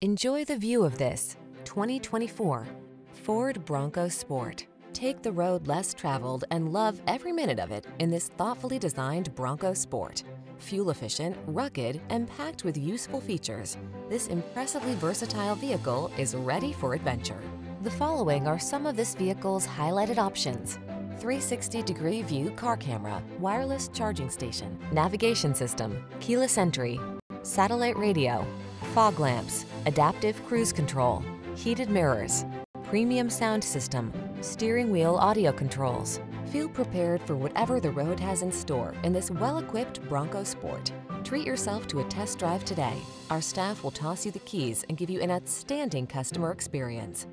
Enjoy the view of this 2024 Ford Bronco Sport. Take the road less traveled and love every minute of it in this thoughtfully designed Bronco Sport. Fuel efficient, rugged, and packed with useful features, this impressively versatile vehicle is ready for adventure. The following are some of this vehicle's highlighted options. 360 degree view car camera, wireless charging station, navigation system, keyless entry, satellite radio, fog lamps, adaptive cruise control, heated mirrors, premium sound system, steering wheel audio controls. Feel prepared for whatever the road has in store in this well-equipped Bronco Sport. Treat yourself to a test drive today. Our staff will toss you the keys and give you an outstanding customer experience.